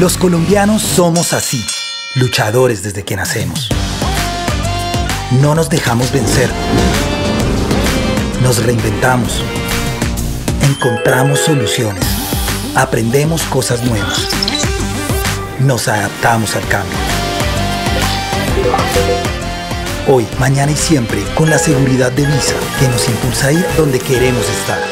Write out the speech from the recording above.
Los colombianos somos así, luchadores desde que nacemos. No nos dejamos vencer. Nos reinventamos. Encontramos soluciones. Aprendemos cosas nuevas. Nos adaptamos al cambio. Hoy, mañana y siempre, con la seguridad de Visa, que nos impulsa a ir donde queremos estar.